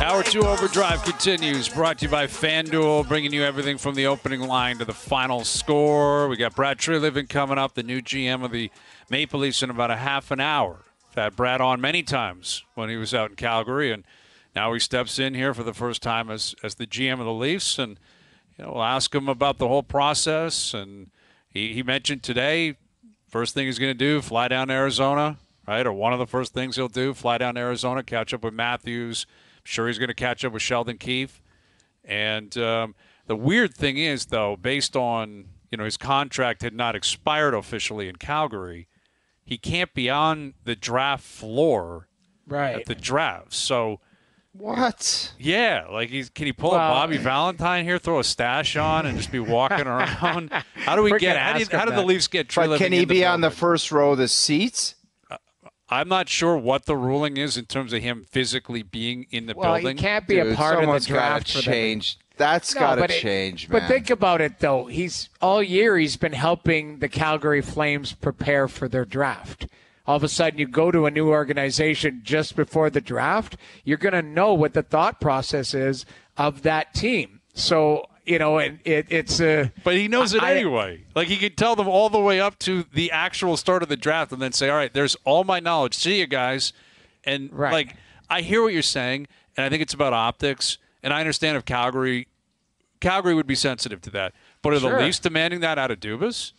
Hour two overdrive continues, brought to you by FanDuel, bringing you everything from the opening line to the final score. We got Brad Treliving coming up, the new GM of the Maple Leafs, in about a half an hour. I've had Brad on many times when he was out in Calgary, and now he steps in here for the first time as, as the GM of the Leafs. And you know, we'll ask him about the whole process. And he, he mentioned today, first thing he's going to do, fly down to Arizona, right? Or one of the first things he'll do, fly down to Arizona, catch up with Matthews. I'm sure he's going to catch up with Sheldon Keefe. And um, the weird thing is, though, based on you know his contract had not expired officially in Calgary, he can't be on the draft floor Right. at the draft. So What? yeah, like he's can he pull Well- a Bobby Valentine here, throw a stash on, and just be walking around? How do we We're get? How, do you, how do the that. Leafs get? Tree But can he in be on the first row of the seats? I'm not sure what the ruling is in terms of him physically being in the well, building. he can't be Dude, a part of the draft gotta for them. change. That's No, got to but it- change, man. But think about it though. He's all year he's been helping the Calgary Flames prepare for their draft. All of a sudden you go to a new organization just before the draft, you're going to know what the thought process is of that team. So, you know, it, it, it's a But he knows it I- anyway. Like he could tell them all the way up to the actual start of the draft, and then say, "All right, there's all my knowledge. See you guys." And Right. like, I hear what you're saying, and I think it's about optics. And I understand if Calgary, Calgary would be sensitive to that. But are Sure. the Leafs demanding that out of Dubas?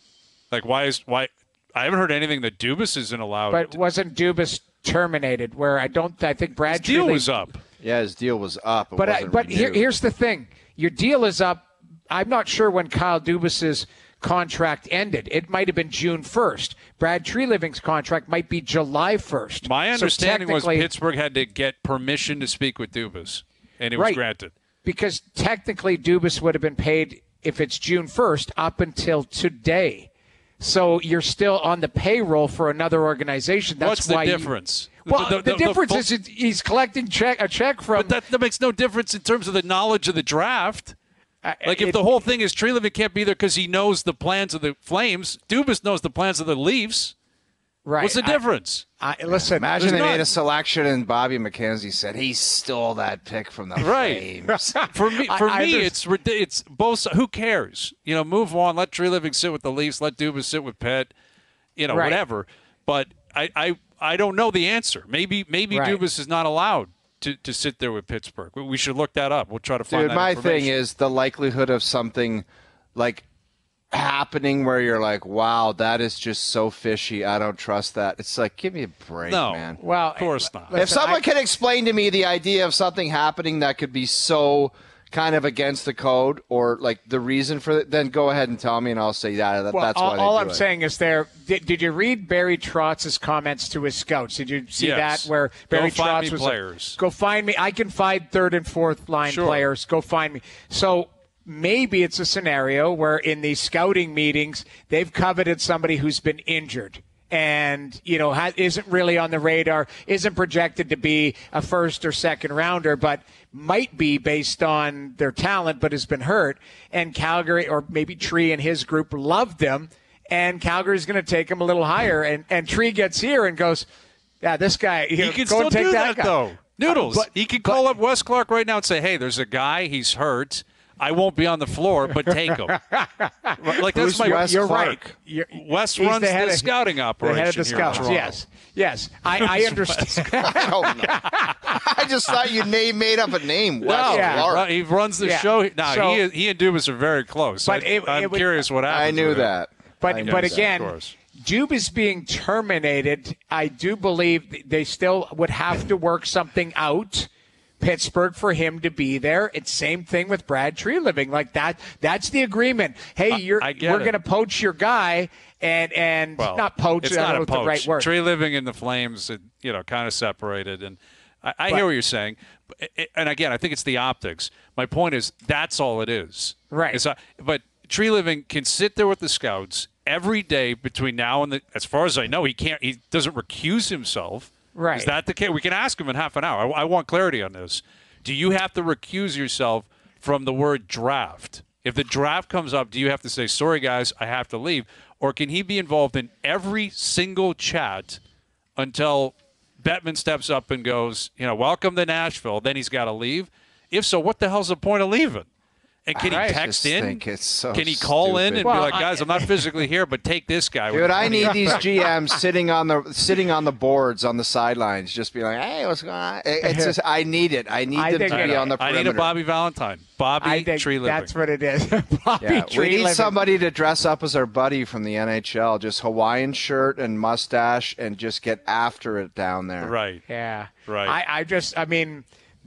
Like, why is why? I haven't heard anything that Dubas isn't allowed. but wasn't Dubas terminated where I don't I think Brad his deal was up. yeah, his deal was up. It But I, wasn't but here, here's the thing: your deal is up. I'm not sure when Kyle Dubas's contract ended. It might have been June 1st. Brad Treliving's contract might be July 1st. My So understanding was Pittsburgh had to get permission to speak with Dubas, and it was Right. granted. because technically Dubas would have been paid if it's June 1st up until today. So you're still on the payroll for another organization. That's What's the why difference? Well, the, difference full- is he's collecting check a check from. But that, that makes no difference in terms of the knowledge of the draft. uh, Like if it- the whole thing is Treliving can't be there because he knows the plans of the Flames, Dubas knows the plans of the Leafs. right, What's the difference? I, listen, Imagine they none. made a selection and Bobby McKenzie said he stole that pick from the Right. Flames. For me, for I me, under- it's rid- it's both. Who cares? You know, move on. Let Treliving sit with the Leafs. Let Dubas sit with Pet. You know, Right. whatever. But I, I I don't know the answer. Maybe maybe Right. Dubas is not allowed to, to sit there with Pittsburgh. We- We should look that up. We'll try to find Dude, that my thing is the likelihood of something like happening where you're like, wow, that is just so fishy. I don't trust that. It's like, give me a break, no. man. Well, of course not. listen, if someone I- can explain to me the idea of something happening that could be so kind of against the code or like the reason for it, then go ahead and tell me and I'll say, yeah, that, Well, that's all, why all I'm it. saying is there. Did, did you read Barry Trotz's comments to his scouts? Did you see Yes. that where Go Barry find Trotz me was players. Go find me. I can find third and fourth line Sure. players. Go find me. So maybe it's a scenario where in these scouting meetings they've coveted somebody who's been injured. And you know ha- isn't really on the radar, isn't projected to be a first or second rounder, but might be based on their talent, but has been hurt. And Calgary or maybe Tree and his group loved them. and Calgary's going to take him a little higher. And and Tree gets here and goes, yeah, this guy. He know, can go still take do that, that, guy. though. Noodles. But- he could call up Wes Clark right now and say, "Hey, there's a guy. He's hurt. I won't be on the floor, but take him." like that's Who's my Wes You're Clark? right. You're, Wes he's runs the, head of- scouting the operation head of the here in scouts. Toronto. Yes, yes. I, I understand. I. I just thought you name, made up a name. Wes No, Yeah. Clark. Well, he runs the Yeah. show. Now So- he, he and Dubas are very close. But I, it- I'm it would- curious what happens. I knew that. But I knew but that. again, Of. Dube is being terminated. I do believe they still would have to work something out. Pittsburgh for him to be there. It's same thing with Brad Treliving like that. That's the agreement. Hey, you're I get we're going to poach your guy and and Well, not poach. It's I not a what the poach. right word. Treliving in the flames, you know, kind of separated. And I, I But- hear what you're saying. And again, I think it's the optics. My point is that's all it is. Right. But Treliving can sit there with the scouts every day between now and the. As far as I know, he can't. He doesn't recuse himself. Right. Is that the case? We can ask him in half an hour. I, I want clarity on this. Do you have to recuse yourself from the word draft? If the draft comes up, do you have to say, sorry, guys, I have to leave? Or can he be involved in every single chat until Bettman steps up and goes, you know, welcome to Nashville. Then he's got to leave. If so, what the hell's the point of leaving? And can I he text in? so can he call in and Well, be like, guys, I'm not physically here, but take this guy. Dude, I need these GMs sitting on the sitting on the boards on the sidelines, just be like, "Hey, what's going on?" It's just, I need it. I need I them to be on the Perimeter. I need a Bobby Valentine. Bobby I think Treliving. that's what it is. Bobby Yeah, Tree we need Living. somebody to dress up as our buddy from the NHL, just Hawaiian shirt and mustache, and just get after it down there. right. Yeah. Right. I, I just I mean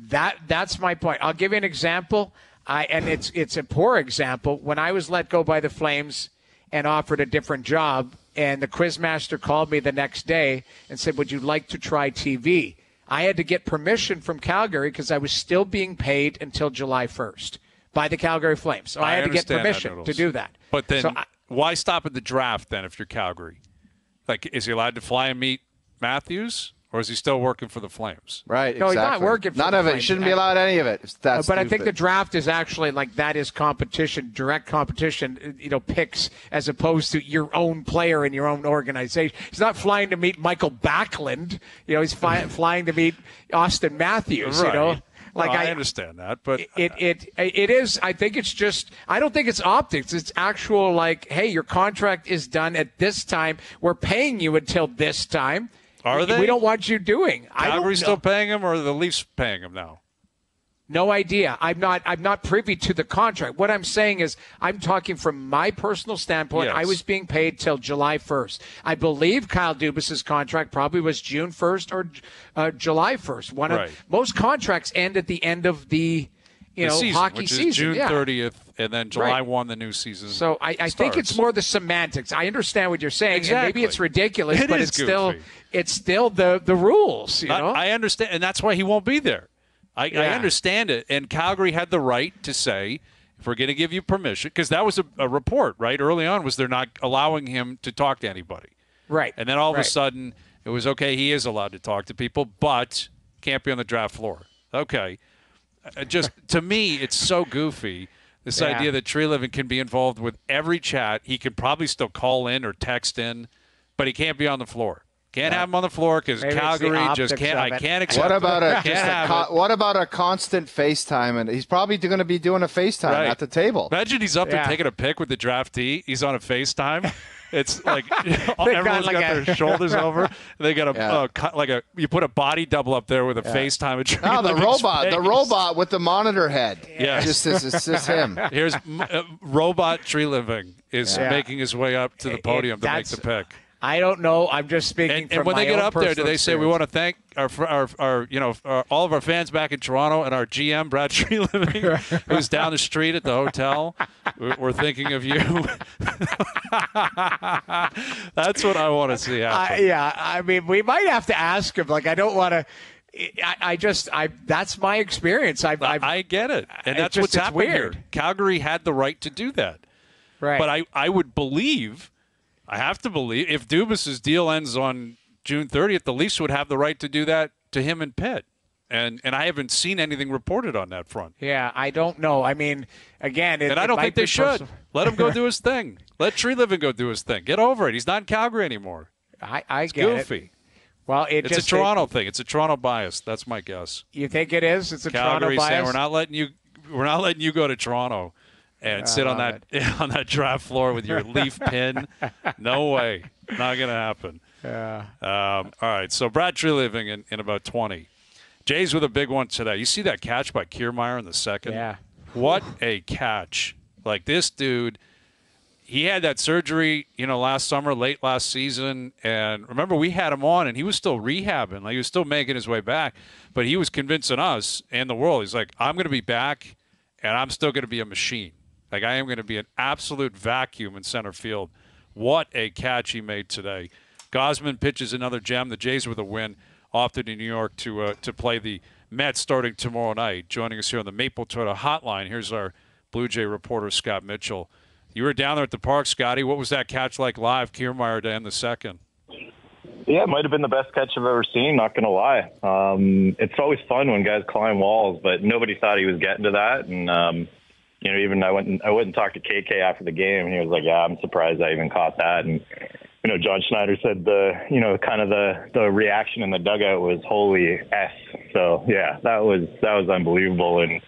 that that's my point. I'll give you an example. I and it's it's a poor example. When I was let go by the Flames and offered a different job, and the quizmaster called me the next day and said, "Would you like to try TV?" I had to get permission from Calgary because I was still being paid until July 1st by the Calgary Flames. So I, had to get that, permission to do that. But then, So I- why stop at the draft then if you're Calgary? Like, is he allowed to fly and meet Matthews, or is he still working for the Flames? Right. No, he's not working for None the of it. Flames. Shouldn't be allowed any of it. That's but I think the draft is actually like that is competition, direct competition. You know, picks as opposed to your own player in your own organization. He's not flying to meet Mikael Backlund. You know, he's fly, flying to meet Austin Matthews. You know, like Well, I, I, understand that, but it, it it is. I think it's just. I don't think it's optics. It's actual. Like, hey, your contract is done at this time. We're paying you until this time. Are We- they? We don't want you doing. Calgary's still paying him, or are the Leafs paying him now? No idea. I'm not. I'm not privy to the contract. What I'm saying is, I'm talking from my personal standpoint. Yes. I was being paid till July 1st. I believe Kyle Dubas's contract probably was June 1st or uh, July 1st. One Right. of most contracts end at the end of the, you The know, season, hockey which season. is June yeah. 30th, and then July Right. 1, the new season. So I, I think it's more the semantics. I understand what you're saying, Exactly. maybe it's ridiculous, It but it's still it's still the the rules. You I, know, I understand, and that's why he won't be there. I, I understand it. And Calgary had the right to say, if we're going to give you permission, because that was a, a report, right? Early on, was they're not allowing him to talk to anybody. right? And then all of a sudden, it was okay, he is allowed to talk to people, but can't be on the draft floor. Okay. Uh, Just to me, it's so goofy. This Yeah. idea that Treliving can be involved with every chat. He could probably still call in or text in, but he can't be on the floor. Can't have him on the floor because Maybe it's the Calgary just can't. I can't accept. What about a, just a have co- what about a constant FaceTime? And he's probably going to be doing a FaceTime Right. at the table. Imagine he's up there Yeah. taking a pic with the draftee. He's on a FaceTime. It's like got everyone's like got a- their shoulders over. They got a Yeah. uh, cut, like a you put a body double up there with a FaceTime. And No, the robot, the robot with the monitor head. Yes. just it's, it's just him. Here's uh, robot Treliving is Yeah. making his way up to the It- podium to make the pick. I don't know. I'm just speaking. And, and when they get up there, do they say we want to thank our, our, our you know our, all of our fans back in Toronto and our GM Brad Treliving, who's down the street at the hotel. We're, we're thinking of you. That's what I want to see happen. I, yeah, I mean, we might have to ask him. Like, I don't want to. I, I just, I. That's my experience. I've, I've I get it, and that's just- what's happening weird. here. Calgary had the right to do that, right. but I, I would believe, I have to believe, if Dubas's deal ends on June 30th, the Leafs would have the right to do that to him and Pitt, and and I haven't seen anything reported on that front, yeah, I don't know. I mean, again, it, and I don't think they should. personal. Let him go do his thing. Let Treliving go do his thing. Get over it. He's not in Calgary anymore. I, I It's get it. goofy. Well, it It's just a Toronto thing. It's a Toronto bias. That's my guess. you think it is? It's a Calgary Toronto saying bias. we're not letting you we're not letting you go to Toronto and sit on that love on that draft floor with your leaf pin. No way. Not gonna happen. Yeah. Um, all right. So Brad Treliving in, in about twenty. Jay's with a big one today. You see that catch by Kiermaier in the second? Yeah. What a catch. Like this dude he had that surgery, you know, last summer, late last season, and remember we had him on, and he was still rehabbing, like he was still making his way back, but he was convincing us and the world. He's like, I'm going to be back, and I'm still going to be a machine. Like I am going to be an absolute vacuum in center field. What a catch he made today! Gausman pitches another gem. The Jays with a win, off to New York to uh, to play the Mets starting tomorrow night. Joining us here on the Maple Toyota Hotline. Here's our Blue Jay reporter Scott Mitchell. You were down there at the park, Scotty. What was that catch like live? Kiermaier to end the second. Yeah, it might have been the best catch I've ever seen. Not gonna lie. Um, it's always fun when guys climb walls, but nobody thought he was getting to that. And um, you know, even I went and, I went and talked to KK after the game, and he was like, "Yeah, I'm surprised I even caught that." And you know, John Schneider said the, you know, kind of the the reaction in the dugout was holy s. So yeah, that was that was unbelievable. And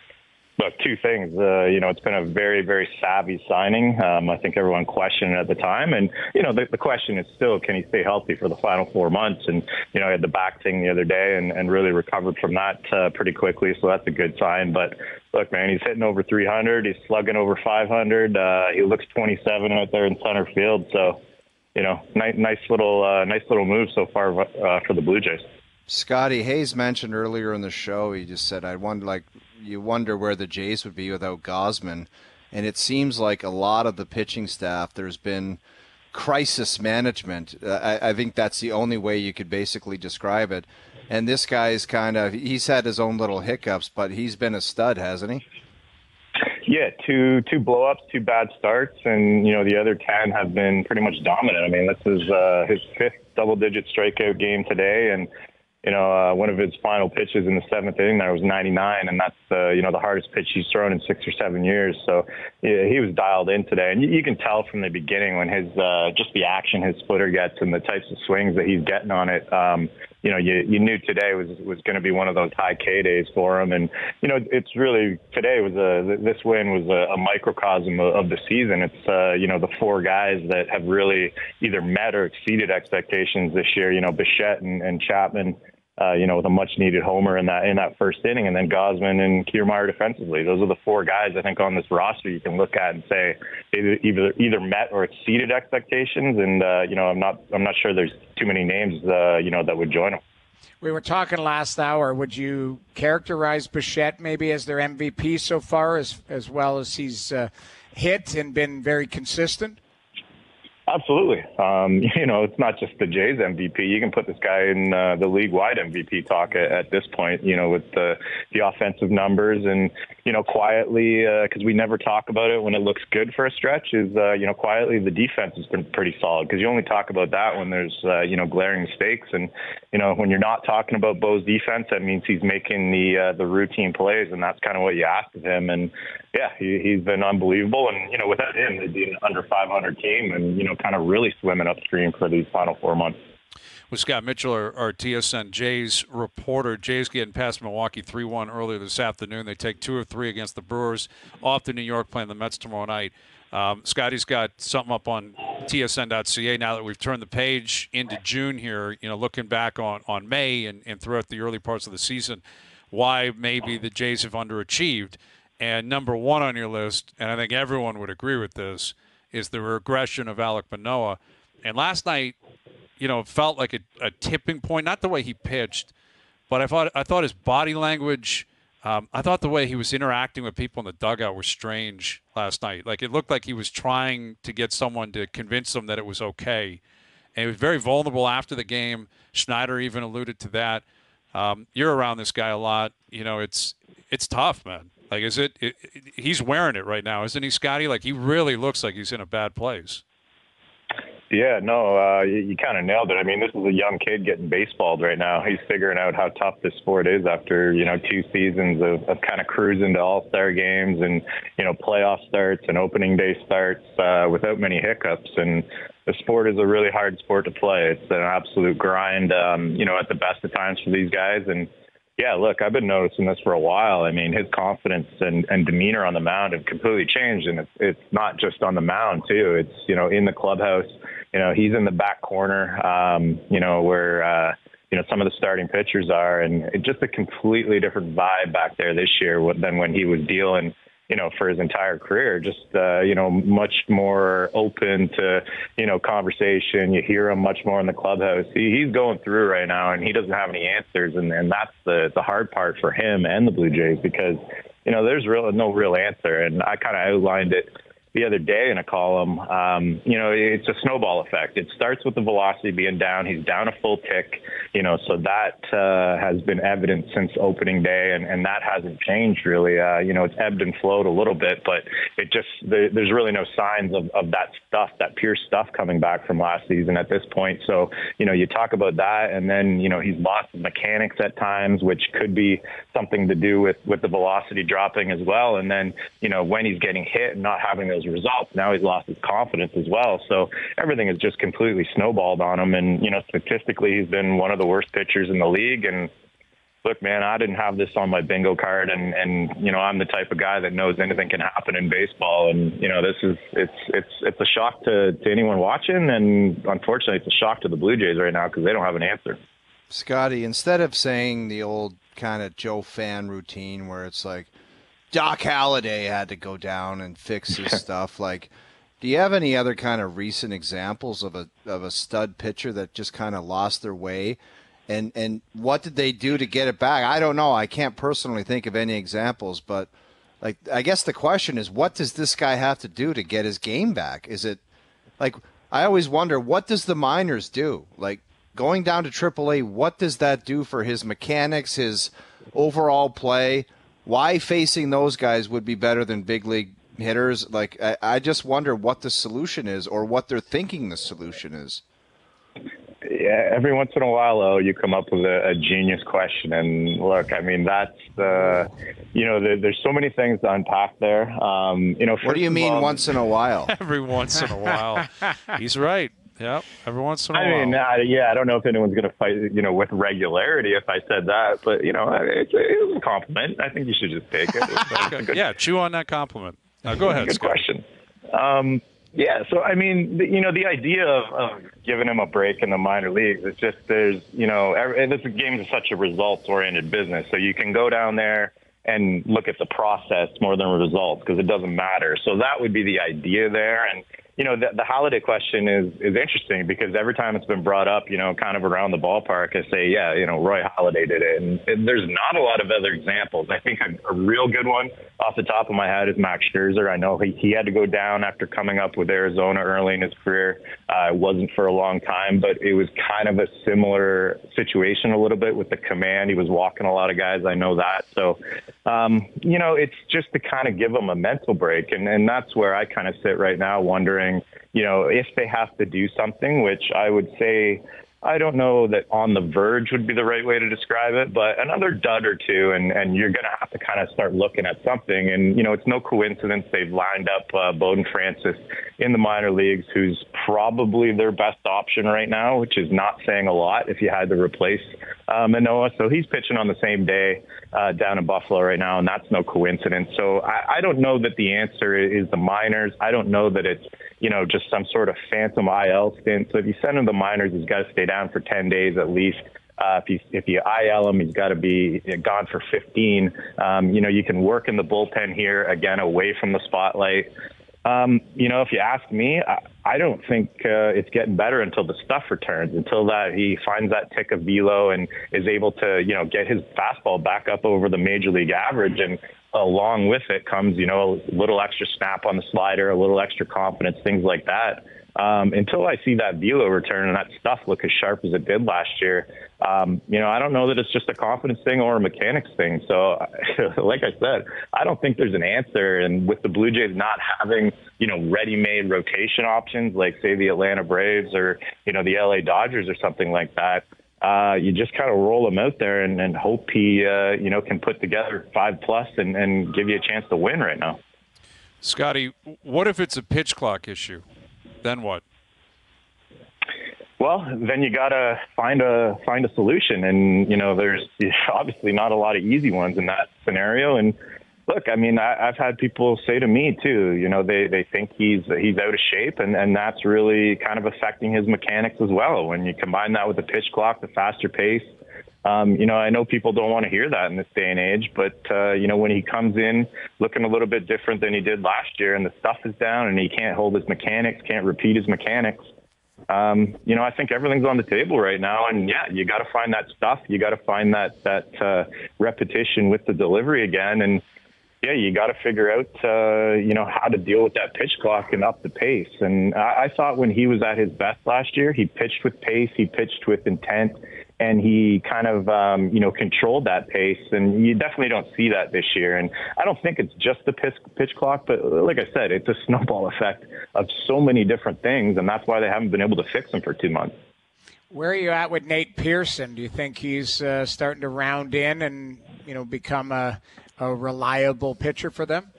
look, two things. Uh, you know, it's been a very very savvy signing. Um, I think everyone questioned it at the time, and you know, the, the question is still, can he stay healthy for the final four months? And you know, I had the back thing the other day, and, and really recovered from that uh, pretty quickly. So that's a good sign. But look, man, he's hitting over 300. He's slugging over 500. Uh, he looks 27 out there in center field. So you know, nice, nice little, uh, nice little move so far uh, for the Blue Jays. Scotty Hayes mentioned earlier in the show. He just said, "I wonder, like, you wonder where the Jays would be without Gausman. And it seems like a lot of the pitching staff, there's been crisis management. Uh, I, I think that's the only way you could basically describe it. And this guy's kind of, he's had his own little hiccups, but he's been a stud, hasn't he? Yeah, two two blowups, two bad starts, and you know the other ten have been pretty much dominant. I mean, this is uh, his fifth double-digit strikeout game today, and you know uh, one of his final pitches in the seventh inning there was 99, and that's uh, you know the hardest pitch he's thrown in six or seven years. So yeah, he was dialed in today, and you, you can tell from the beginning when his uh, just the action his splitter gets and the types of swings that he's getting on it. Um, you know, you, you knew today was was going to be one of those high K days for him, and you know, it's really today was a this win was a, a microcosm of, of the season. It's uh, you know the four guys that have really either met or exceeded expectations this year. You know, Bichette and, and Chapman uh, you know, with a much needed homer in that in that first inning, and then Gausman and Kiermaier defensively. Those are the four guys I think on this roster you can look at and say they either either met or exceeded expectations. And uh, you know, I'm not I'm not sure there's too many names uh, you know that would join them. We were talking last hour. Would you characterize Bichette maybe as their MVP so far, as as well as he's uh, hit and been very consistent? Absolutely. Um, you know, it's not just the Jays MVP. You can put this guy in uh, the league-wide MVP talk at, at, this point. You know, with the the offensive numbers and you know quietly because uh, we never talk about it when it looks good for a stretch. Is uh, you know quietly the defense has been pretty solid because you only talk about that when there's uh, you know glaring mistakes and you know when you're not talking about Bo's defense, that means he's making the uh, the routine plays and that's kind of what you ask of him. And yeah, he, he's been unbelievable. And you know without him, they'd be an under 500 team and you know kind of really swimming upstream for these final four months. With Scott Mitchell, our, our TSN Jays reporter. Jays getting past Milwaukee 3 1 earlier this afternoon. They take two or three against the Brewers off to New York, playing the Mets tomorrow night. Um, Scotty's got something up on tsn.ca now that we've turned the page into June here, you know, looking back on, on May and, and throughout the early parts of the season, why maybe the Jays have underachieved. And number one on your list, and I think everyone would agree with this, is the regression of Alek Manoah. And last night, you know, felt like a, a tipping point. Not the way he pitched, but I thought I thought his body language. Um, I thought the way he was interacting with people in the dugout was strange last night. Like it looked like he was trying to get someone to convince him that it was okay. And he was very vulnerable after the game. Schneider even alluded to that. Um, you're around this guy a lot. You know, it's it's tough, man. Like, is it, it, it, He's wearing it right now, isn't he, Scotty? Like, he really looks like he's in a bad place. Yeah, no, uh, you, you kind of nailed it. I mean, this is a young kid getting baseballed right now. He's figuring out how tough this sport is after you know two seasons of, of kind of cruising to All Star games and you know playoff starts and opening day starts uh, without many hiccups. And the sport is a really hard sport to play. It's an absolute grind, um, you know, at the best of times for these guys. And yeah, look, I've been noticing this for a while. I mean, his confidence and, and demeanor on the mound have completely changed, and it's it's not just on the mound too. It's you know in the clubhouse. You know, he's in the back corner. Um, you know where uh, you know some of the starting pitchers are, and just a completely different vibe back there this year than when he was dealing you know, for his entire career. Just uh, you know, much more open to you know conversation. You hear him much more in the clubhouse. He, he's going through right now, and he doesn't have any answers, and, and that's the the hard part for him and the Blue Jays because you know there's real no real answer, and I kind of outlined it the other day in a column. Um, you know, it's a snowball effect. It starts with the velocity being down. He's down a full tick, you know, so that uh, has been evident since opening day, and, and that hasn't changed really. Uh, you know, it's ebbed and flowed a little bit, but it just there, there's really no signs of, of that stuff, that pure stuff coming back from last season at this point. So, you know, you talk about that, and then you know he's lost mechanics at times, which could be something to do with with the velocity dropping as well. And then you know when he's getting hit and not having those his results. Now he's lost his confidence as well. So everything has just completely snowballed on him. And you know, statistically, he's been one of the worst pitchers in the league. And look, man, I didn't have this on my bingo card, and and you know, I'm the type of guy that knows anything can happen in baseball, and you know, this is it's it's it's a shock to to anyone watching, and unfortunately, it's a shock to the Blue Jays right now because they don't have an answer. Scotty, instead of saying the old kind of Joe fan routine where it's like Doc Halladay had to go down and fix his stuff, like. Do you have any other kind of recent examples of a of a stud pitcher that just kind of lost their way and and what did they do to get it back? I don't know. I can't personally think of any examples, but like I guess the question is, what does this guy have to do to get his game back? Is it like I always wonder, what does the minors do? Like going down to AAA, what does that do for his mechanics, his overall play? Why facing those guys would be better than big league hitters? Like I, I just wonder what the solution is, or what they're thinking the solution is yeah, every once in a while, though, you come up with a, a genius question. And look, I mean, that's the, you know, the, there's so many things to unpack there. Um, you know, what do you mean all, once in a while? every once in a while, he's right. Yep, every once in a I while. I mean, uh, yeah, I don't know if anyone's going to fight, you know, with regularity if I said that, but you know, it's, it's a compliment. I think you should just take it. yeah, chew on that compliment. Uh, go ahead. Good Scott. question. Um, yeah, so I mean, the, you know, the idea of, of giving him a break in the minor leagues, it's just there's, you know, every, this game is such a results-oriented business, so you can go down there and look at the process more than results because it doesn't matter. So that would be the idea there, and you know, the, the Halladay question is is interesting because every time it's been brought up, you know, kind of around the ballpark, I say, yeah, you know, Roy Halladay did it, and, and there's not a lot of other examples. I think a, a real good one off the top of my head is Max Scherzer. I know he, he had to go down after coming up with Arizona early in his career. Uh, it wasn't for a long time, but it was kind of a similar situation a little bit with the command. He was walking a lot of guys. I know that. So, um, you know, it's just to kind of give him a mental break, and and that's where I kind of sit right now, wondering you know, if they have to do something, which I would say I don't know that on the verge would be the right way to describe it, but another dud or two, and, and you're going to have to kind of start looking at something. And, you know, it's no coincidence they've lined up uh, Bowden Francis in the minor leagues, who's probably their best option right now, which is not saying a lot if you had to replace uh, Manoah. So he's pitching on the same day uh, down in Buffalo right now, and that's no coincidence. So I, I don't know that the answer is the minors. I don't know that it's, you know, just some sort of phantom IL stint. So if you send him the minors, he's got to stay down for 10 days at least. Uh, if you if you IL him, he's got to be gone for 15. Um, you know, you can work in the bullpen here again, away from the spotlight. Um, you know, if you ask me, I, I don't think uh, it's getting better until the stuff returns, until that he finds that tick of velo and is able to, you know, get his fastball back up over the major league average. And along with it comes, you know, a little extra snap on the slider, a little extra confidence, things like that. Um, until I see that velo return and that stuff look as sharp as it did last year, um, you know, I don't know that it's just a confidence thing or a mechanics thing. So, like I said, I don't think there's an answer. And with the Blue Jays not having, you know, ready-made rotation options like say the Atlanta Braves or you know the LA Dodgers or something like that, uh, you just kind of roll him out there and, and hope he, uh, you know, can put together five plus and, and give you a chance to win right now. Scotty, what if it's a pitch clock issue? Then what? Well, then you gotta find a find a solution, and you know, there's obviously not a lot of easy ones in that scenario. And look, I mean, I, I've had people say to me too, you know, they they think he's he's out of shape, and and that's really kind of affecting his mechanics as well. When you combine that with the pitch clock, the faster pace, um, you know, I know people don't want to hear that in this day and age, but uh, you know, when he comes in looking a little bit different than he did last year, and the stuff is down, and he can't hold his mechanics, can't repeat his mechanics. Um, you know, I think everything's on the table right now, and yeah, you got to find that stuff. You got to find that that uh, repetition with the delivery again, and yeah, you got to figure out, uh, you know, how to deal with that pitch clock and up the pace. And I, I thought when he was at his best last year, he pitched with pace, he pitched with intent, and he kind of, um, you know, controlled that pace. And you definitely don't see that this year. And I don't think it's just the pitch, pitch clock, but like I said, it's a snowball effect of so many different things, and that's why they haven't been able to fix him for two months. Where are you at with Nate Pearson? Do you think he's uh, starting to round in and you know become a, a reliable pitcher for them?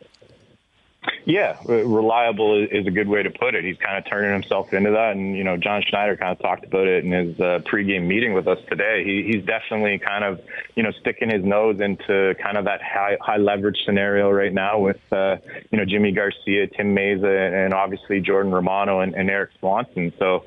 Yeah, reliable is a good way to put it. He's kind of turning himself into that, and you know, John Schneider kind of talked about it in his uh, pregame meeting with us today. He, he's definitely kind of you know sticking his nose into kind of that high high leverage scenario right now with uh, you know Jimmy Garcia, Tim Mayza, and obviously Jordan Romano and, and Erik Swanson. So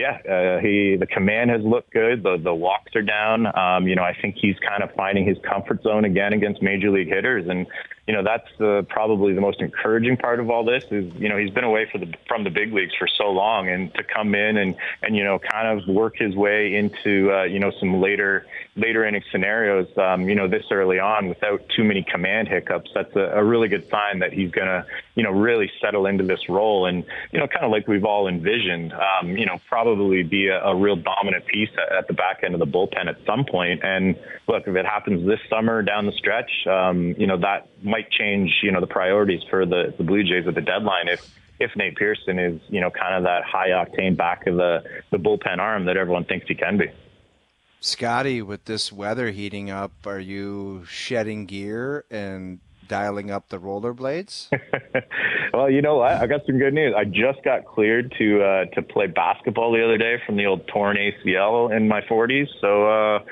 yeah, uh, he the command has looked good. The the walks are down. Um, you know, I think he's kind of finding his comfort zone again against major league hitters, and you know that's uh, probably the most encouraging part of all this is you know he's been away the from the big leagues for so long, and to come in and and you know kind of work his way into uh, you know some later later inning scenarios, um, you know this early on without too many command hiccups. That's a, a really good sign that he's gonna you know really settle into this role, and you know kind of like we've all envisioned, um, you know probably be a, a real dominant piece at, at the back end of the bullpen at some point. And look, if it happens this summer down the stretch, um, you know that might change, you know, the priorities for the, the Blue Jays at the deadline if if Nate Pearson is, you know, kind of that high octane back of the, the bullpen arm that everyone thinks he can be. Scotty, with this weather heating up, are you shedding gear and dialing up the rollerblades? well, you know what? I got some good news. I just got cleared to uh, to play basketball the other day from the old torn ACL in my 40s. So uh,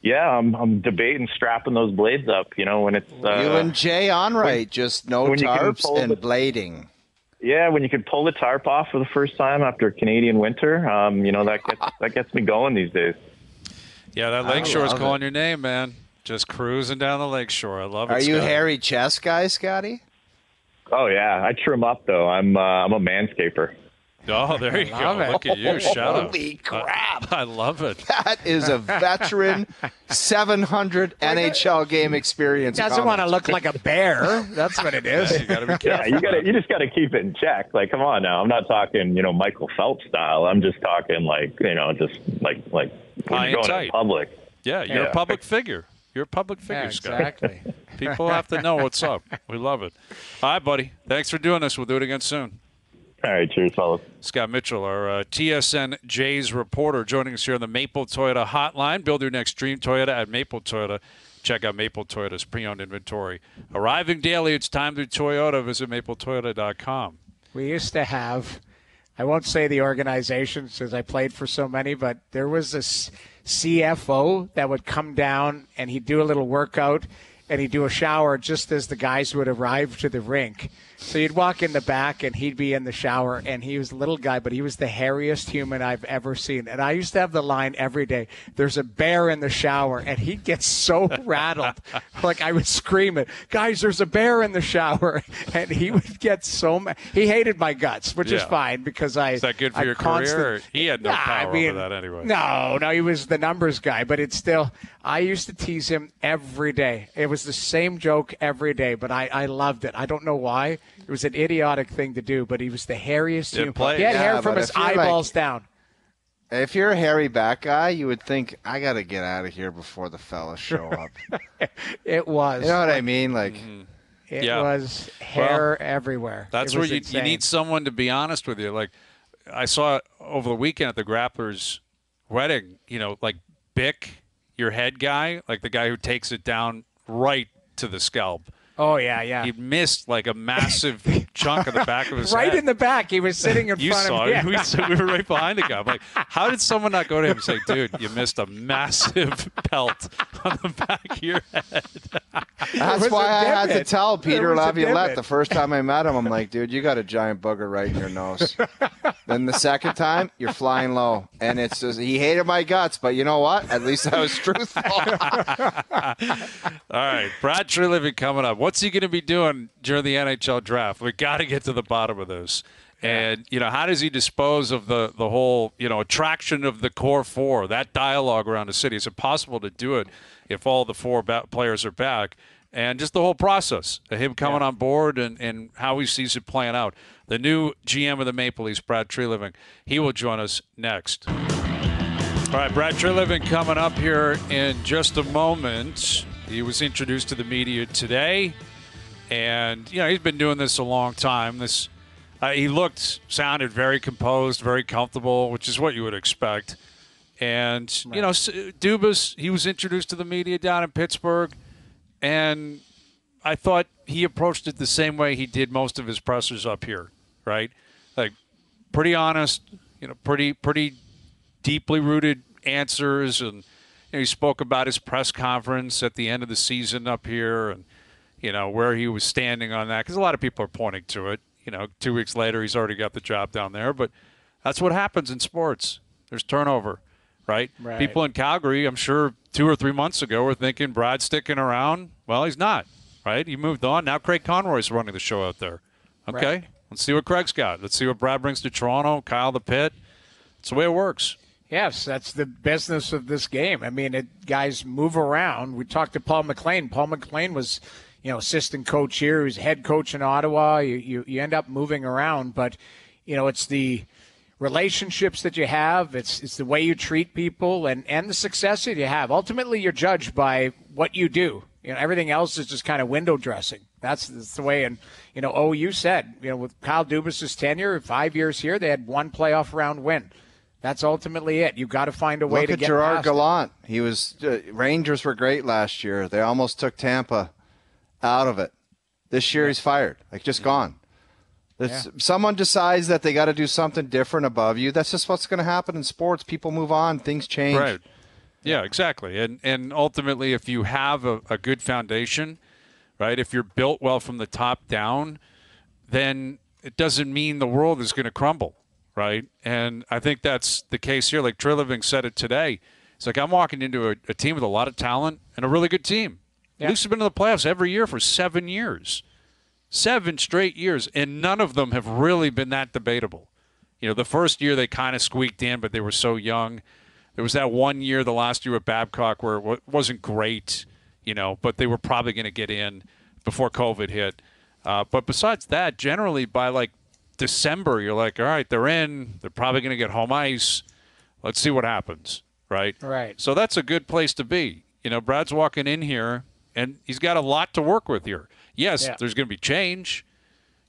yeah, I'm, I'm debating strapping those blades up. You know, when it's uh, you and Jay on right, just no tarps and the, blading. Yeah, when you can pull the tarp off for the first time after a Canadian winter, um, you know that gets that gets me going these days. Yeah, that lakeshore is calling it. your name, man. Just cruising down the lakeshore. I love it. Are you hairy chest guy, Scotty? Oh yeah, I trim up though. I'm uh, I'm a manscaper. Oh, there you go. It. Look at you. Shout Holy crap. I, I, love it. That is a veteran 700 NHL game experience. Doesn't want to look like a bear. That's what it is. Yeah, you got to be careful. Yeah, you got to you just got to keep it in check. Like come on now. I'm not talking, you know, Michael Phelps style. I'm just talking like, you know, just like like High going tight. public. Yeah, you're yeah. a public figure. You're a public figure, yeah, Scott. Exactly. People have to know what's up. We love it. All right, buddy. Thanks for doing this. We'll do it again soon. All right, cheers, fellas. Scott Mitchell, our uh, TSN Jays reporter, joining us here on the Maple Toyota Hotline. Build your next dream Toyota at Maple Toyota. Check out Maple Toyota's pre-owned inventory. Arriving daily, it's time to Toyota. Visit mapletoyota.com. We used to have, I won't say the organization since I played for so many, but there was this CFO that would come down and he'd do a little workout and he'd do a shower just as the guys would arrive to the rink so you'd walk in the back and he'd be in the shower and he was a little guy, but he was the hairiest human I've ever seen. And I used to have the line every day, there's a bear in the shower. And he'd get so rattled. like I would scream it, guys, there's a bear in the shower. And he would get so mad. He hated my guts, which yeah. is fine because I. Is that good for I your constant, career? he had no nah, power I mean, over that anyway. No, no, he was the numbers guy, but it's still, I used to tease him every day. It was the same joke every day, but I, I loved it. I don't know why. It was an idiotic thing to do, but he was the hairiest. Human. He had yeah, hair from his eyeballs like, down. If you're a hairy back guy, you would think I got to get out of here before the fellas show up. it was. You know what I mean? Like. Mm-hmm. It yeah. was hair well, everywhere. That's where you, you need someone to be honest with you. Like I saw over the weekend at the Grapplers wedding, you know, like Bick, your head guy, like the guy who takes it down right to the scalp. Oh yeah, yeah. He missed like a massive chunk of the back of his right head. in the back. He was sitting in you front saw of him. Yeah. We, we, were right behind the guy. I'm like, how did someone not go to him and say, "Dude, you missed a massive pelt on the back of your head"? That's why I had to tell Peter Laviolette the first time I met him. I'm like, "Dude, you got a giant booger right in your nose." then the second time, you're flying low, and it's just he hated my guts, but you know what? At least I was truthful. All right, Brad Treliving coming up. What's he going to be doing during the NHL draft? We got to get to the bottom of this. And you know, how does he dispose of the the whole you know attraction of the core four? That dialogue around the city is it possible to do it if all the four ba- players are back? And just the whole process of him coming yeah. on board and, and how he sees it playing out. The new GM of the Maple Leafs, Brad Treliving, he will join us next. All right, Brad Treliving coming up here in just a moment. He was introduced to the media today, and you know he's been doing this a long time. This uh, he looked, sounded very composed, very comfortable, which is what you would expect. And right. you know, Dubas, he was introduced to the media down in Pittsburgh, and I thought he approached it the same way he did most of his pressers up here, right? Like pretty honest, you know, pretty pretty deeply rooted answers, and you know, he spoke about his press conference at the end of the season up here, and you know where he was standing on that because a lot of people are pointing to it. You know, two weeks later, he's already got the job down there, but that's what happens in sports. There's turnover, right? Right. People in Calgary, I'm sure, two or three months ago, were thinking Brad's sticking around. Well, he's not, right? He moved on. Now Craig Conroy's running the show out there. Okay, Right. let's see what Craig's got. Let's see what Brad brings to Toronto. Kyle the Pit. It's the way it works. Yes, that's the business of this game. I mean, it, guys move around. We talked to Paul McLean. Paul McLean was, you know, assistant coach here. He was head coach in Ottawa. You, you, you end up moving around, but, you know, it's the relationships that you have. It's, it's the way you treat people and, and the success that you have. Ultimately, you're judged by what you do. You know, everything else is just kind of window dressing. That's, that's the way. And, you know, oh, you said, you know, with Kyle Dubas's tenure, five years here, they had one playoff round win. That's ultimately it. You've got to find a way Look to at get Gerard past it. Gallant. He was uh, Rangers were great last year. They almost took Tampa out of it. This year he's fired. Like just gone. There's, Someone decides that they got to do something different above you. That's just what's going to happen in sports. People move on. Things change. Right. Yeah, exactly. And and ultimately, if you have a, a good foundation, right, if you're built well from the top down, then it doesn't mean the world is going to crumble, right? And I think that's the case here. Like Treliving said it today. It's like I'm walking into a, a team with a lot of talent and a really good team. Yeah. Leafs have been in the playoffs every year for seven years, seven straight years, and none of them have really been that debatable. You know, the first year they kind of squeaked in, but they were so young. There was that one year, the last year with Babcock, where it wasn't great, you know, but they were probably going to get in before COVID hit. Uh, but besides that, generally by like December, you're like, all right, they're in. They're probably going to get home ice. Let's see what happens, right? Right. So that's a good place to be. You know, Brad's walking in here, and he's got a lot to work with here. Yes, Yeah. there's going to be change.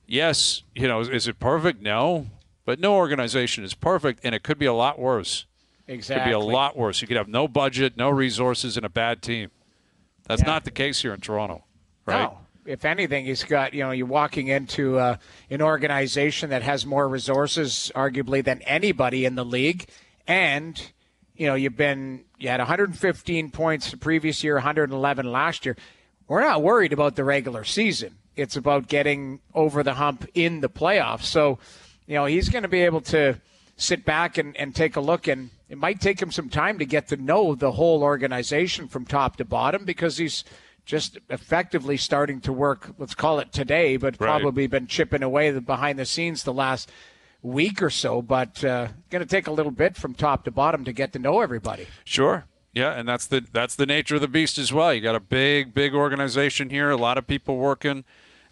Yes, you know, is, is it perfect? No, but no organization is perfect, and it could be a lot worse. Exactly. Could be a lot worse. You could have no budget, no resources, and a bad team. That's Yeah. not the case here in Toronto, right? No. If anything, he's got, you know, you're walking into uh, an organization that has more resources, arguably, than anybody in the league. And, you know, you've been, you had 115 points the previous year, 111 last year. We're not worried about the regular season. It's about getting over the hump in the playoffs. So, you know, he's going to be able to sit back and, and take a look and it might take him some time to get to know the whole organization from top to bottom because he's just effectively starting to work let's call it today but Right. probably been chipping away the behind the scenes the last week or so but uh, going to take a little bit from top to bottom to get to know everybody Sure. Yeah, and that's the that's the nature of the beast as well. You got a big, big organization here, a lot of people working,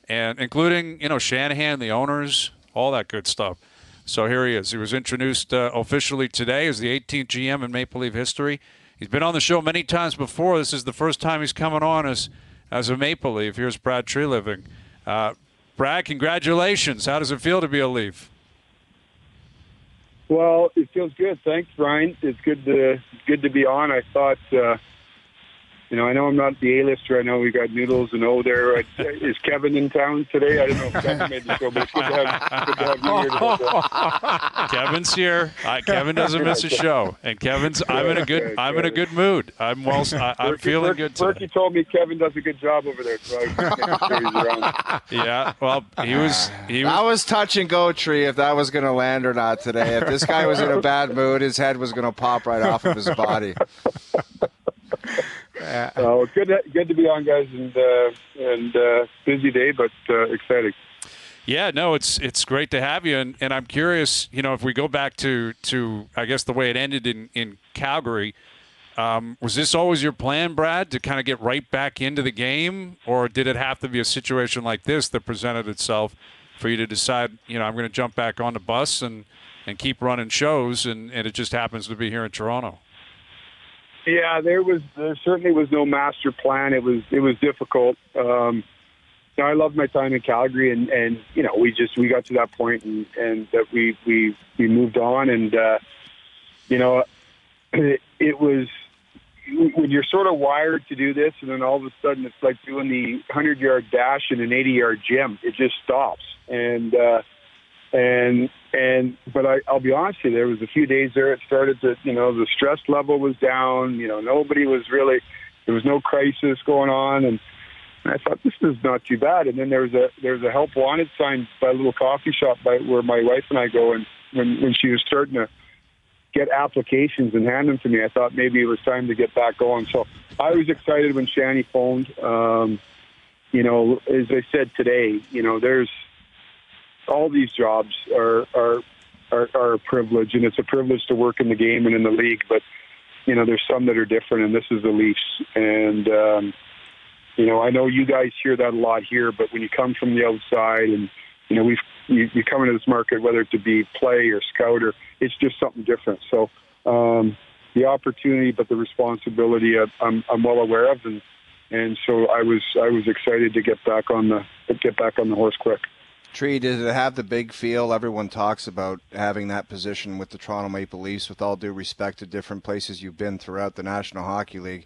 and including you know Shanahan, the owners, all that good stuff. So here he is. He was introduced uh, officially today as the 18th GM in Maple Leaf history. He's been on the show many times before. This is the first time he's coming on as as a Maple Leaf. Here's Brad Treliving. Uh, Brad, congratulations. How does it feel to be a Leaf? Well, it feels good. Thanks, Brian. It's good to good to be on. I thought, uh, you know, I know I'm not the A-lister. I know we got Noodles and O there. Uh, Is Kevin in town today? I don't know if Kevin made the show, but it's good to have, good to have you here. To hold that. Kevin's here. Uh, Kevin doesn't miss a show, and Kevin's. I'm in a good. I'm in a good mood. I'm well. I, I'm Berkey- feeling Berkey- good Berkey today. told me Kevin does a good job over there, so I sure. Yeah. Well, he was. He That was. was touch and go tree if that was going to land or not today. If this guy was in a bad mood, his head was going to pop right off of his body. So good, to, good to be on, guys, and uh, and uh, busy day, but uh, exciting. Yeah. No. It's it's great to have you, and, and I'm curious. You know, if we go back to to I guess the way it ended in in Calgary. Um, was this always your plan, Brad, to kind of get right back into the game, or did it have to be a situation like this that presented itself for you to decide, you know, I'm going to jump back on the bus and, and keep running shows, and, and it just happens to be here in Toronto? Yeah, there was there certainly was no master plan. It was it was difficult. Um, you know, I loved my time in Calgary, and and you know we just we got to that point, and and that we we we moved on, and uh, you know it, it was when you're sort of wired to do this, and then all of a sudden it's like doing the hundred yard dash in an eighty yard gym. It just stops, and uh, and and but I, I'll be honest with you, there was a few days there. It started to, you know, the stress level was down. You know, nobody was really, there was no crisis going on, and and I thought this is not too bad. And then there was a there was a help wanted sign by a little coffee shop by where my wife and I go. And when when she was starting to get applications and hand them to me, I thought maybe it was time to get back going. So I was excited when Shani phoned. Um, you know, as I said today, you know, there's all these jobs are are are, are a privilege, and it's a privilege to work in the game and in the league. But you know, there's some that are different, and this is the Leafs. And um, you know, I know you guys hear that a lot here, but when you come from the outside and, you know, we've, you, you come into this market, whether it to be play or scout or it's just something different. So, um, the opportunity, but the responsibility I'm, I'm well aware of. And, and so I was, I was excited to get back on the, get back on the horse quick. Tree, did it have the big feel? Everyone talks about having that position with the Toronto Maple Leafs, with all due respect to different places you've been throughout the National Hockey League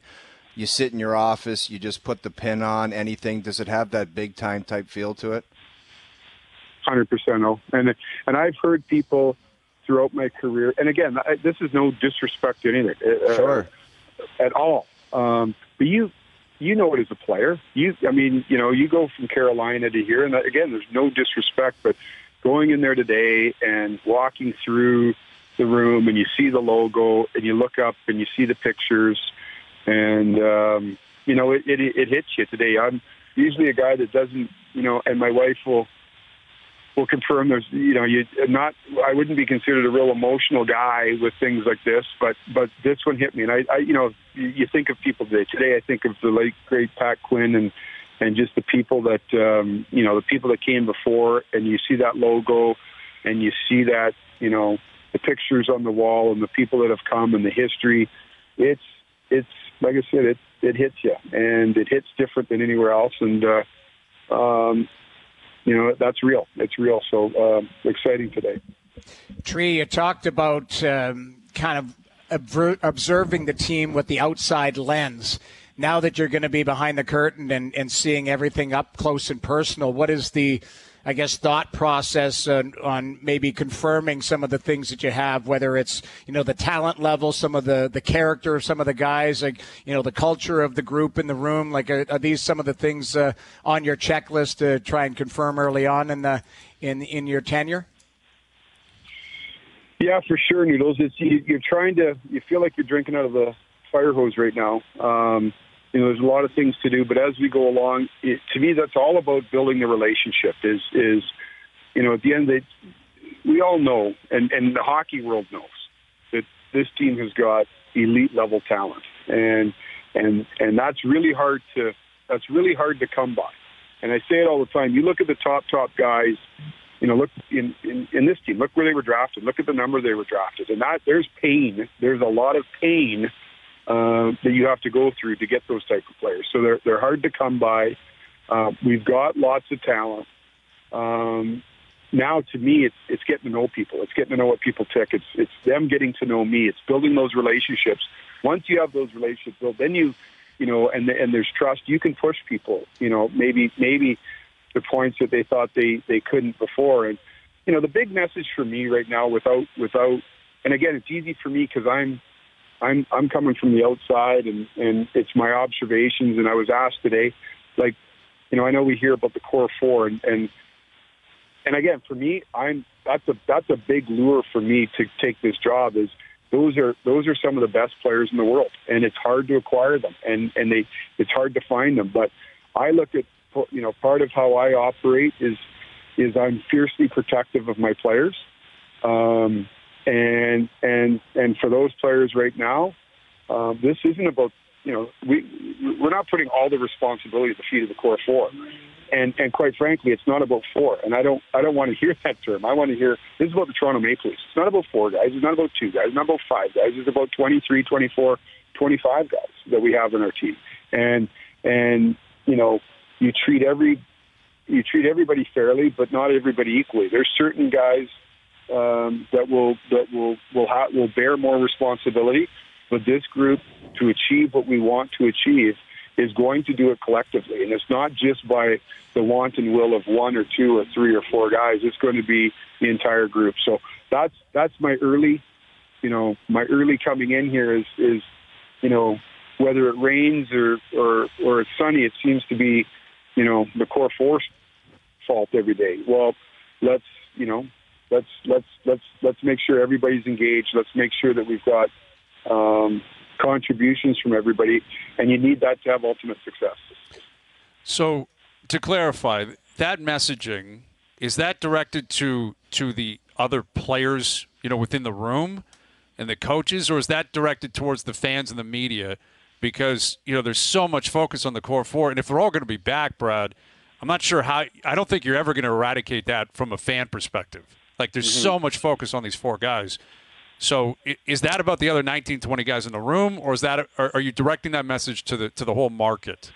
you sit in your office, you just put the pin on anything. Does it have that big time type feel to it? Hundred percent. Oh, and and I've heard people throughout my career, and again, I, this is no disrespect to anything, uh, sure, uh, at all. Um, but you, you know it as a player. You, I mean, you know, you go from Carolina to here, and again, there's no disrespect, but going in there today and walking through the room, and you see the logo, and you look up and you see the pictures and um, you know it, it it hits you today. I'm usually a guy that doesn't, you know, and my wife will will confirm there's you know you not I wouldn't be considered a real emotional guy with things like this but but this one hit me. And I, I you know you, think of people today. Today I think of the late great Pat Quinn and and just the people that um you know the people that came before and you see that logo and you see that you know the pictures on the wall and the people that have come and the history. It's it's like I said, it it hits you, and it hits different than anywhere else, and uh, um, you know that's real. It's real. So uh, exciting today. Tree, you talked about um, kind of observing the team with the outside lens. Now that you're going to be behind the curtain and, and seeing everything up close and personal, what is the I guess, thought process on, on, maybe confirming some of the things that you have, whether it's, you know, the talent level, some of the, the character of some of the guys, like, you know, the culture of the group in the room. Like, are, are these some of the things uh, on your checklist to try and confirm early on in the in in your tenure? Yeah, for sure, Noodles. It's you, you're trying to. You feel like you're drinking out of the fire hose right now. Um, you know, there's a lot of things to do, but as we go along, it, to me, that's all about building the relationship. Is is you know, at the end, they, we all know, and and the hockey world knows that this team has got elite level talent, and and and that's really hard to that's really hard to come by. And I say it all the time. You look at the top top guys. You know, look in, in in this team. Look where they were drafted. Look at the number they were drafted, and that there's pain. There's a lot of pain uh, that you have to go through to get those type of players. So they're they're hard to come by. Uh, we've got lots of talent. Um, now, to me, it's it's getting to know people. It's getting to know what people tick. It's it's them getting to know me. It's building those relationships. Once you have those relationships built, then you, you know, and and there's trust. You can push people. You know, maybe maybe the points that they thought they they couldn't before. And you know, the big message for me right now, without without, and again, it's easy for me because I'm I'm I'm coming from the outside, and and it's my observations. And I was asked today, like, you know, I know we hear about the core four, and and and again, for me, I'm that's a that's a big lure for me to take this job. Is those are those are some of the best players in the world, and it's hard to acquire them, and and they it's hard to find them. But I look at you know part of how I operate is is I'm fiercely protective of my players. Um, and and and for those players right now, um, this isn't about you know we we're not putting all the responsibility at the feet of the core four. And and quite frankly, it's not about four. And I don't I don't want to hear that term. I want to hear this is about the Toronto Maple Leafs. It's not about four guys. It's not about two guys. It's not about five guys. It's about 23, 24, 25 guys that we have in our team. And and you know you treat every you treat everybody fairly, but not everybody equally. There's certain guys um, that will that will will ha- will bear more responsibility, but this group, to achieve what we want to achieve, is going to do it collectively. And it's not just by the want and will of one or two or three or four guys. It's going to be the entire group. So that's that's my early, you know, my early coming in here is is, you know, whether it rains or or or it's sunny, it seems to be, you know, the core force fault every day. Well, let's you know, let's let's let's let's make sure everybody's engaged. Let's make sure that we've got um, contributions from everybody, and you need that to have ultimate success. So, to clarify, that messaging is that directed to to the other players, you know, within the room and the coaches, or is that directed towards the fans and the media? Because you know, there's so much focus on the core four, and if they're all going to be back, Brad, I'm not sure how. I don't think you're ever going to eradicate that from a fan perspective. Like, there's mm-hmm. so much focus on these four guys. So is that about the other 19, 20 guys in the room, or is that are, are you directing that message to the to the whole market?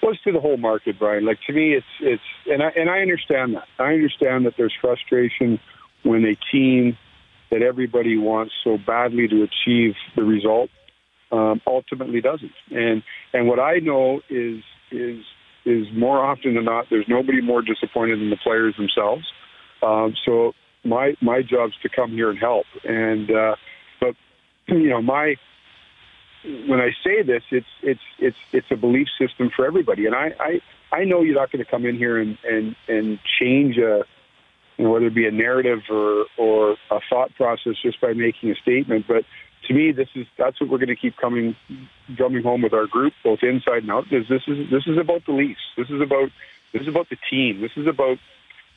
Well, it's to the whole market, Brian. Like to me, it's it's and I and I understand that. I understand that there's frustration when a team that everybody wants so badly to achieve the result um, ultimately doesn't. And and what I know is is is more often than not, there's nobody more disappointed than the players themselves. Um, so my my job's to come here and help. And uh, but you know my when I say this, it's it's it's it's a belief system for everybody. And I I, I know you're not going to come in here and and and change a you know whether it be a narrative or or a thought process just by making a statement, but to me, this is that's what we're going to keep coming, drumming home with our group, both inside and out. Is this is this is about the Leafs. This is about this is about the team. This is about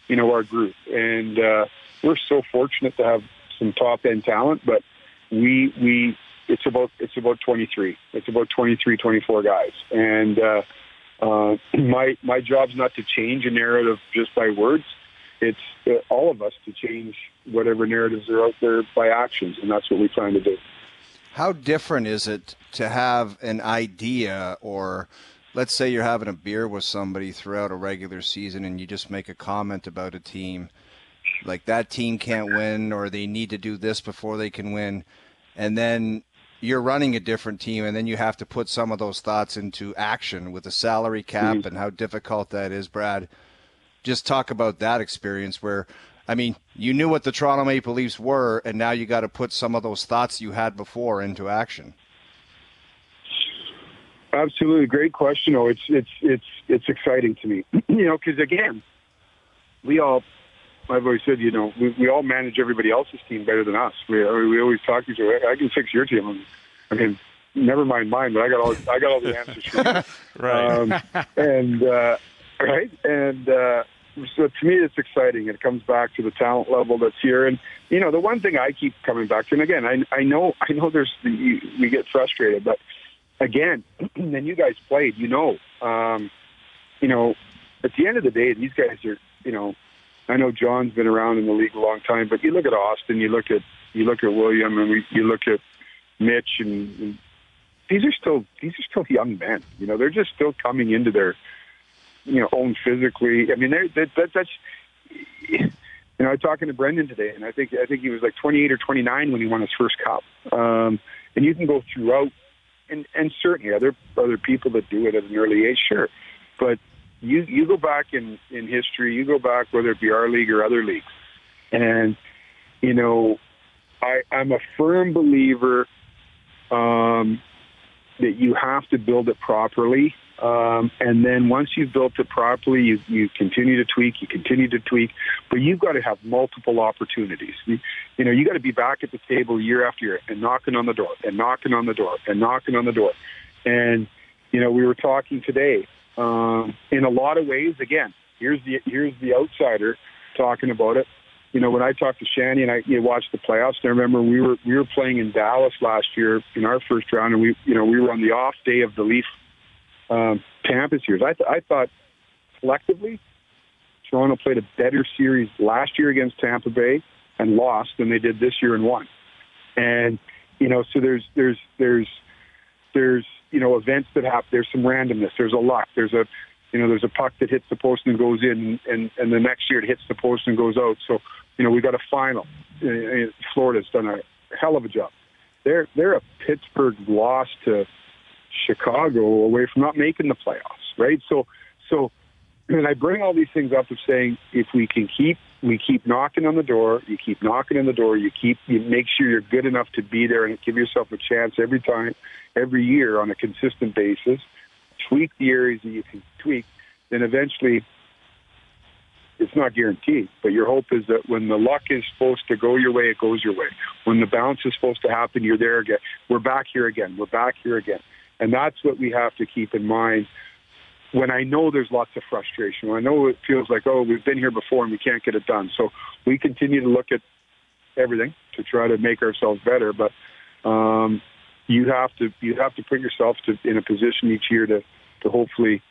you know our group, and uh, we're so fortunate to have some top end talent, but we we it's about it's about 23. It's about 23, 24 guys, and uh, uh, my my job's not to change a narrative just by words. It's uh, all of us to change whatever narratives are out there by actions, and that's what we're trying to do. How different is it to have an idea or let's say you're having a beer with somebody throughout a regular season and you just make a comment about a team like that team can't win or they need to do this before they can win and then you're running a different team and then you have to put some of those thoughts into action with the salary cap mm-hmm. and how difficult that is brad just talk about that experience where i mean you knew what the toronto maple leafs were and now you got to put some of those thoughts you had before into action absolutely great question oh it's it's it's it's exciting to me you know because again we all I've always said, you know, we, we all manage everybody else's team better than us. We we always talk to each other. I can fix your team. I mean, never mind mine, but I got all I got all the answers for you. right. Um, and uh, right, and uh, so to me, it's exciting. It comes back to the talent level that's here, and you know, the one thing I keep coming back to, and again, I I know I know there's the, we get frustrated, but again, and you guys played, you know, um, you know, at the end of the day, these guys are, you know, I know John's been around in the league a long time, but you look at Austin, you look at you look at William, and we, you look at Mitch, and, and these are still these are still young men. You know, they're just still coming into their you know own physically. I mean, they're, that, that that's you know, I was talking to Brendan today, and I think I think he was like 28 or 29 when he won his first cup. Um, and you can go throughout, and and certainly other other people that do it at an early age, sure, but you you go back in in history, you go back whether it be our league or other leagues, and you know, I I'm a firm believer um, that you have to build it properly. Um, and then once you've built it properly, you, you continue to tweak, you continue to tweak, but you've got to have multiple opportunities. You, you know, you got to be back at the table year after year and knocking on the door and knocking on the door and knocking on the door. And, you know, we were talking today um, in a lot of ways, again, here's the here's the outsider talking about it. You know, when I talked to Shanny and I you know, watched the playoffs, I remember we were we were playing in Dallas last year in our first round, and we you know we were on the off day of the Leaf um, Tampa series. I th- I thought collectively, Toronto played a better series last year against Tampa Bay and lost than they did this year and won. And you know, so there's there's there's there's you know events that happen. There's some randomness. There's a luck. There's a you know there's a puck that hits the post and goes in, and and the next year it hits the post and goes out. So you know we got a final. Uh, uh, Florida's done a hell of a job. they're they're a Pittsburgh loss to Chicago away from not making the playoffs, right? So so and I bring all these things up of saying if we can keep we keep knocking on the door, you keep knocking on the door, you keep you make sure you're good enough to be there and give yourself a chance every time, every year on a consistent basis. Tweak the areas that you can tweak, then eventually it's not guaranteed, but your hope is that when the luck is supposed to go your way, it goes your way. When the bounce is supposed to happen, you're there again. We're back here again. We're back here again. And that's what we have to keep in mind when I know there's lots of frustration. When I know it feels like, oh, we've been here before and we can't get it done. So we continue to look at everything to try to make ourselves better. But um, you have to you have to put yourself to, in a position each year to to hopefully,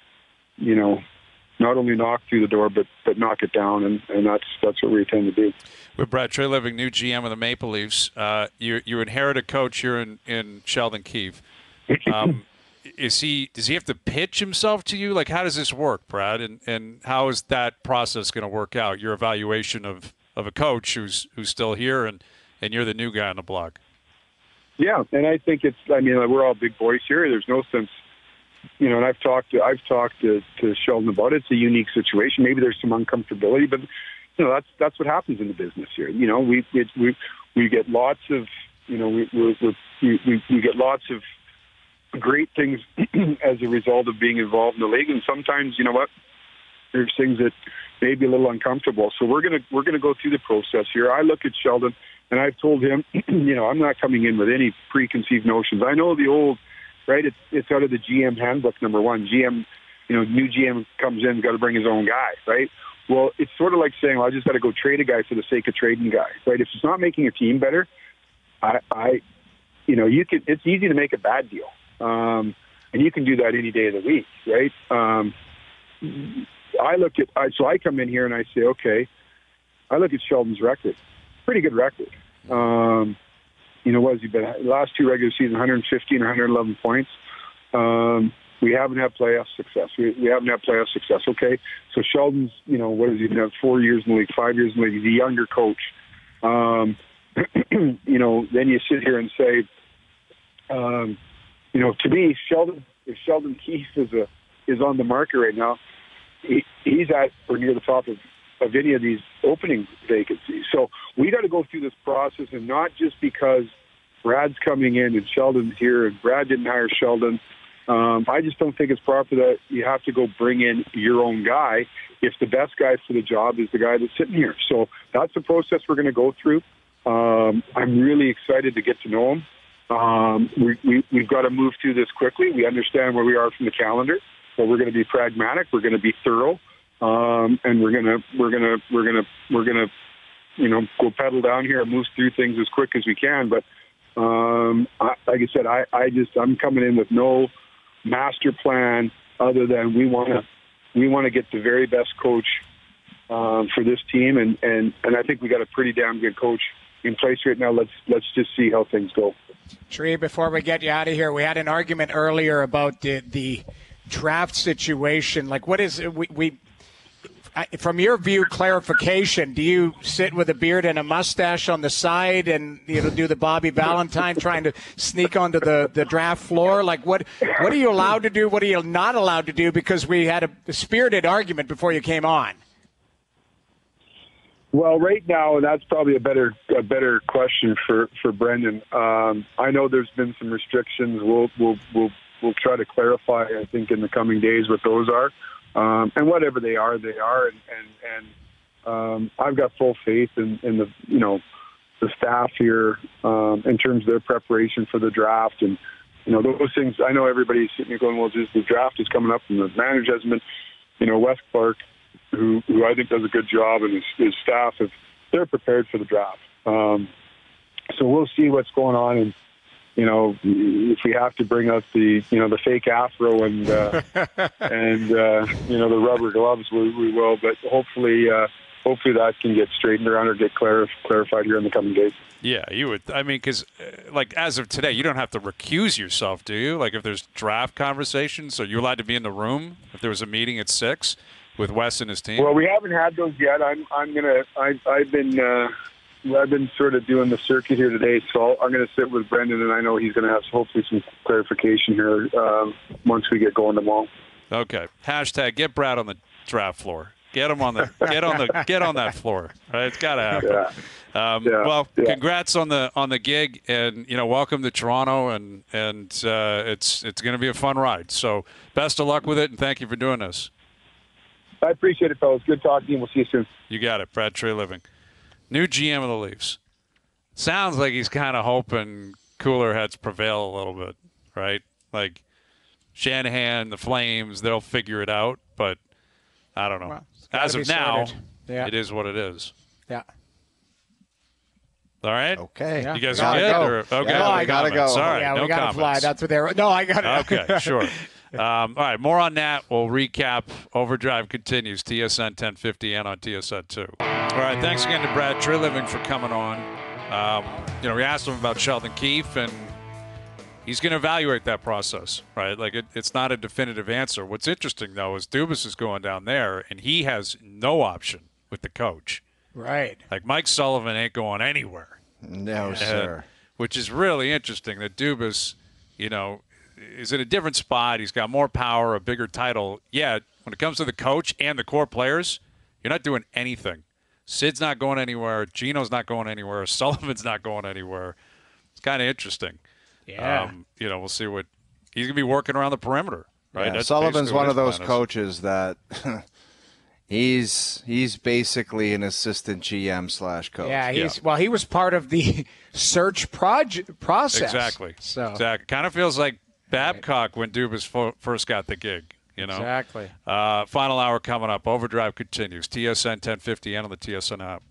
you know, not only knock through the door, but but knock it down, and, and that's that's what we intend to do. With Brad Treliving, new GM of the Maple Leafs, uh, you you inherit a coach here in in Sheldon Keefe. Um, is he does he have to pitch himself to you? Like, how does this work, Brad? And and how is that process going to work out? Your evaluation of of a coach who's who's still here, and and you're the new guy on the block. Yeah, and I think it's. I mean, we're all big boys here. There's no sense you know, and I've talked to I've talked to, to Sheldon about it. It's a unique situation. Maybe there's some uncomfortability, but you know that's that's what happens in the business here. You know, we it, we we get lots of you know we we we, we get lots of great things as a result of being involved in the league, and sometimes you know what there's things that may be a little uncomfortable. So we're gonna we're gonna go through the process here. I look at Sheldon, and I've told him, you know, I'm not coming in with any preconceived notions. I know the old right? It's it's out of the GM handbook. Number one, GM, you know, new GM comes in, got to bring his own guy, right? Well, it's sort of like saying, well, I just got to go trade a guy for the sake of trading guy, right? If it's not making a team better, I, I you know, you can. It's easy to make a bad deal, um, and you can do that any day of the week, right? Um, I look at I, so I come in here and I say, okay, I look at Sheldon's record, pretty good record. Um, you know, what has he been? Last two regular season, 115, 111 points. Um, we haven't had playoff success. We, we haven't had playoff success. Okay, so Sheldon's, you know, what has he been? Four years in the league, five years in the league. He's a younger coach. Um, you know, then you sit here and say, um, you know, to me, Sheldon, if Sheldon Keefe is a is on the market right now, he, he's at or near the top of of any of these opening vacancies. So we got to go through this process, and not just because Brad's coming in and Sheldon's here, and Brad didn't hire Sheldon. Um, I just don't think it's proper that you have to go bring in your own guy if the best guy for the job is the guy that's sitting here. So that's the process we're going to go through. Um, I'm really excited to get to know him. Um, we, we, we've got to move through this quickly. We understand where we are from the calendar, but we're going to be pragmatic. We're going to be thorough um, and we're gonna we're gonna we're gonna we're gonna you know go pedal down here and move through things as quick as we can. But um, I, like I said, I, I just I'm coming in with no master plan other than we want to we want to get the very best coach um, for this team, and and and I think we got a pretty damn good coach in place right now. Let's let's just see how things go. Tree, before we get you out of here, we had an argument earlier about the the draft situation. Like, what is we we from your view, clarification: Do you sit with a beard and a mustache on the side, and you know do the Bobby Valentine trying to sneak onto the, the draft floor? Like what what are you allowed to do? What are you not allowed to do? Because we had a spirited argument before you came on. Well, right now, and that's probably a better a better question for for Brendan. Um, I know there's been some restrictions. We'll we'll we'll we'll try to clarify. I think in the coming days what those are. Um, and whatever they are, they are. And and, and um, I've got full faith in, in the you know the staff here um, in terms of their preparation for the draft and you know those things. I know everybody's sitting going, well, just the draft is coming up, and the manager has been, you know, Wes Clark, who who I think does a good job, and his, his staff have they're prepared for the draft. Um, so we'll see what's going on and you know, if we have to bring out the, you know, the fake afro and uh, and uh, you know the rubber gloves, we, we will. But hopefully, uh, hopefully that can get straightened around or get clarif- clarified here in the coming days. Yeah, you would. I mean, because uh, like as of today, you don't have to recuse yourself, do you? Like if there's draft conversations, are you allowed to be in the room if there was a meeting at six with Wes and his team? Well, we haven't had those yet. I'm I'm gonna. I, I've been. Uh, I've been sort of doing the circuit here today, so I'm going to sit with Brendan, and I know he's going to have hopefully some clarification here um, once we get going tomorrow. Okay. Hashtag get Brad on the draft floor. Get him on the get on the get on that floor. Right? It's got to happen. Yeah. Um, Yeah, well, yeah. congrats on the on the gig, and you know, welcome to Toronto, and and uh, it's it's going to be a fun ride. So, best of luck with it, and thank you for doing this. I appreciate it, fellas. Good talking to you. We'll see you soon. You got it, Brad Treliving, new GM of the Leafs. Sounds like he's kind of hoping cooler heads prevail a little bit, right? Like Shanahan, the Flames, they'll figure it out, but I don't know. Well, As of now. Yeah. it is what it is. Yeah. All right. Okay. Yeah. You guys Gotta are good? go. Or, okay. Yeah, no we gotta comments. go. Sorry. yeah, no we gotta comments. fly. That's what they're. No, I got it. Okay, sure. Um, all right, more on that. We'll recap. Overdrive continues. TSN 1050 and on TSN 2. All right, thanks again to Brad Treliving for coming on. Um, you know, we asked him about Sheldon Keefe, and he's going to evaluate that process, right? Like, it, it's not a definitive answer. What's interesting, though, is Dubas is going down there, and he has no option with the coach. Right. Like, Mike Sullivan ain't going anywhere No, and- sir. which is really interesting that Dubas, you know, is in a different spot. He's got more power, a bigger title. Yet, when it comes to the coach and the core players, you're not doing anything. Sid's not going anywhere. Gino's not going anywhere. Sullivan's not going anywhere. It's kind of interesting. Yeah. Um, you know, we'll see what he's going to be working around the perimeter. Right. Yeah, Sullivan's one of those coaches that he's he's basically an assistant GM slash coach. yeah. He's yeah. well. He was part of the search project process. Exactly. So exactly. Kind of feels like Babcock when Dubas first got the gig. You know. exactly. Uh, final hour coming up. Overdrive continues. TSN 1050 and on the TSN app.